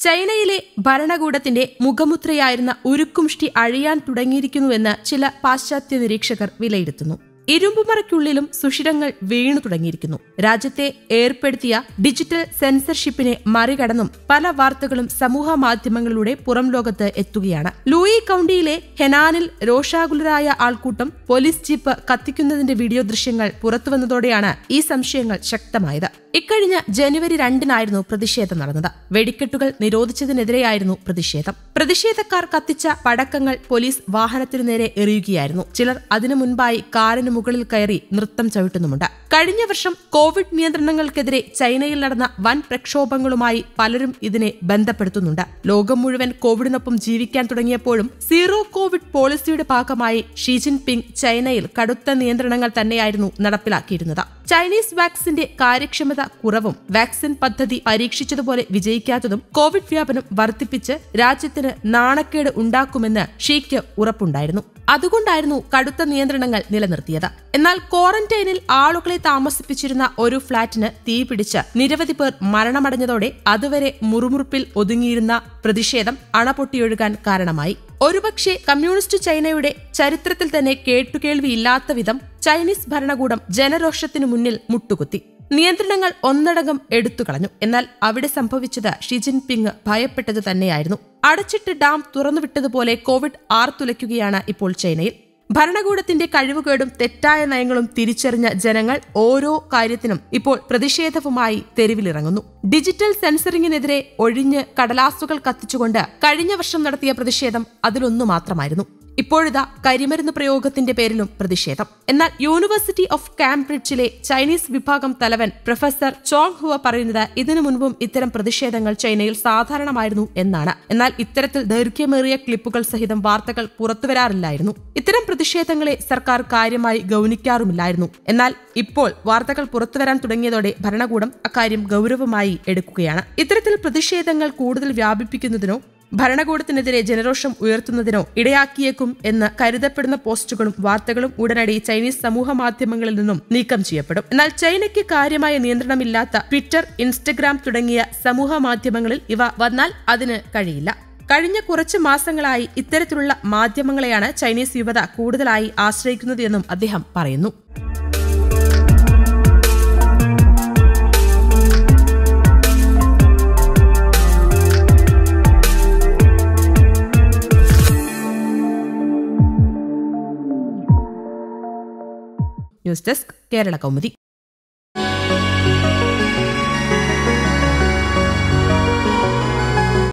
ചൈനയിലെ ഭരണകൂടത്തിന്റെ മുഖമുദ്രയായിരുന്ന ഉരുക്കുമുഷ്ടി അഴിയാൻ തുടങ്ങിയിരിക്കുന്നുവെന്ന് ചില പാശ്ചാത്യ നിരീക്ഷകർ വിലയിരുത്തുന്നു. ഇരുമ്പുമറയ്ക്കുള്ളിലും സുഷിരങ്ങൾ വീണു തുടങ്ങിയിരിക്കുന്നു. രാജ്യത്തെ ഏർപ്പെടുത്തിയ ഡിജിറ്റൽ സെൻസർഷിപ്പിനെ മറികടന്നും പല വാർത്തകളും സമൂഹ മാധ്യമങ്ങളിലൂടെ പുറം ലോകത്ത് എത്തുകയാണ്. ലൂയി കൌണ്ടിയിലെ ഹെനാനിൽ രോഷാകുലരായ ആൾക്കൂട്ടം പോലീസ് ജീപ്പ് കത്തിക്കുന്നതിന്റെ വീഡിയോ ദൃശ്യങ്ങൾ പുറത്തുവന്നതോടെയാണ് ഈ സംശയങ്ങൾ ശക്തമായത്. ഇക്കഴിഞ്ഞ ജനുവരി രണ്ടിനായിരുന്നു പ്രതിഷേധം നടന്നത്. വെടിക്കെട്ടുകൾ നിരോധിച്ചതിനെതിരെയായിരുന്നു പ്രതിഷേധം. പ്രതിഷേധക്കാർ കത്തിച്ച പടക്കങ്ങൾ പോലീസ് വാഹനത്തിനു നേരെ എറിയുകയായിരുന്നു. ചിലർ അതിനു മുൻപായി കാറിന് മുകളിൽ കയറി നൃത്തം ചവിട്ടുന്നുമുണ്ട്. കഴിഞ്ഞ വർഷം കോവിഡ് നിയന്ത്രണങ്ങൾക്കെതിരെ ചൈനയിൽ നടന്ന വൻ പ്രക്ഷോഭങ്ങളുമായി പലരും ഇതിനെ ബന്ധപ്പെടുത്തുന്നുണ്ട്. ലോകം മുഴുവൻ കോവിഡിനൊപ്പം ജീവിക്കാൻ തുടങ്ങിയപ്പോഴും സീറോ കോവിഡ് പോളിസിയുടെ ഭാഗമായി ഷീ ജിൻപിങ് ചൈനയിൽ കടുത്ത നിയന്ത്രണങ്ങൾ തന്നെയായിരുന്നു നടപ്പിലാക്കിയിരുന്നത്. ചൈനീസ് വാക്സിന്റെ കാര്യക്ഷമത കുറവും വാക്സിൻ പദ്ധതി പരീക്ഷിച്ചതുപോലെ വിജയിക്കാത്തതും കോവിഡ് വ്യാപനം വർദ്ധിപ്പിച്ച് രാജ്യത്തിന് നാണക്കേട് ഉണ്ടാക്കുമെന്ന് ഷീക്ക് ഉറപ്പുണ്ടായിരുന്നു. അതുകൊണ്ടായിരുന്നു കടുത്ത നിയന്ത്രണങ്ങൾ നിലനിർത്തിയത്. എന്നാൽ ക്വാറന്റൈനിൽ ആളുകളെ താമസിപ്പിച്ചിരുന്ന ഒരു ഫ്ളാറ്റിന് തീപിടിച്ച് നിരവധി പേർ മരണമടഞ്ഞതോടെ അതുവരെ മുറുമുറുപ്പിൽ ഒതുങ്ങിയിരുന്ന പ്രതിഷേധം അണപൊട്ടിയൊഴുകാൻ കാരണമായി. ഒരുപക്ഷെ കമ്മ്യൂണിസ്റ്റ് ചൈനയുടെ ചരിത്രത്തിൽ തന്നെ കേട്ടുകേൾവിയില്ലാത്ത വിധം ചൈനീസ് ഭരണകൂടം ജനരോഷത്തിനു മുന്നിൽ മുട്ടുകുത്തി. നിയന്ത്രണങ്ങൾ ഒന്നടങ്കം എടുത്തുകളഞ്ഞു എന്നാൽ അവിടെ സംഭവിച്ചത് ഷി ജിൻപിങ് ഭയപ്പെട്ടത് തന്നെയായിരുന്നു. അടച്ചിട്ട് ഡാം തുറന്നുവിട്ടതുപോലെ കോവിഡ് ആർത്തുലയ്ക്കുകയാണ് ഇപ്പോൾ ചൈനയിൽ. ഭരണകൂടത്തിന്റെ കഴിവുകേടും തെറ്റായ നയങ്ങളും തിരിച്ചറിഞ്ഞ ജനങ്ങൾ ഓരോ കാര്യത്തിനും ഇപ്പോൾ പ്രതിഷേധവുമായി തെരുവിലിറങ്ങുന്നു. ഡിജിറ്റൽ സെൻസറിങ്ങിനെതിരെ ഒഴിഞ്ഞ് കടലാസുകൾ കത്തിച്ചുകൊണ്ട് കഴിഞ്ഞ വർഷം നടത്തിയ പ്രതിഷേധം അതിലൊന്നു മാത്രമായിരുന്നു. ഇപ്പോഴിതാ കരിമരുന്ന് പ്രയോഗത്തിന്റെ പേരിലും പ്രതിഷേധം. എന്നാൽ യൂണിവേഴ്സിറ്റി ഓഫ് കാംബ്രിഡ്ജിലെ ചൈനീസ് വിഭാഗം തലവൻ പ്രൊഫസർ ചോങ് ഹുവ പറയുന്നത് ഇതിനു മുൻപും ഇത്തരം പ്രതിഷേധങ്ങൾ ചൈനയിൽ സാധാരണമായിരുന്നു എന്നാണ്. എന്നാൽ ഇത്തരത്തിൽ ദൈർഘ്യമേറിയ ക്ലിപ്പുകൾ സഹിതം വാർത്തകൾ പുറത്തുവരാറില്ലായിരുന്നു. ഇത്തരം പ്രതിഷേധങ്ങളെ സർക്കാർ കാര്യമായി ഗൗനിക്കാറുമില്ലായിരുന്നു. എന്നാൽ ഇപ്പോൾ വാർത്തകൾ പുറത്തുവരാൻ തുടങ്ങിയതോടെ ഭരണകൂടം അക്കാര്യം ഗൗരവമായി എടുക്കുകയാണ്. ഇത്തരത്തിൽ പ്രതിഷേധങ്ങൾ കൂടുതൽ വ്യാപിപ്പിക്കുന്നതിനോ ഭരണകൂടത്തിനെതിരെ ജനരോഷം ഉയർത്തുന്നതിനോ ഇടയാക്കിയേക്കും എന്ന് കരുതപ്പെടുന്ന പോസ്റ്റുകളും വാർത്തകളും ഉടനടി ചൈനീസ് സമൂഹ മാധ്യമങ്ങളിൽ നിന്നും നീക്കം ചെയ്യപ്പെടും. എന്നാൽ ചൈനയ്ക്ക് കാര്യമായ നിയന്ത്രണമില്ലാത്ത ട്വിറ്റർ ഇൻസ്റ്റഗ്രാം തുടങ്ങിയ സമൂഹ മാധ്യമങ്ങളിൽ ഇവ വന്നാൽ അതിന് കഴിയില്ല. കഴിഞ്ഞ കുറച്ച് മാസങ്ങളായി ഇത്തരത്തിലുള്ള മാധ്യമങ്ങളെയാണ് ചൈനീസ് യുവത കൂടുതലായി ആശ്രയിക്കുന്നത് എന്നും അദ്ദേഹം പറയുന്നു. News desk Kerala Kaumudi.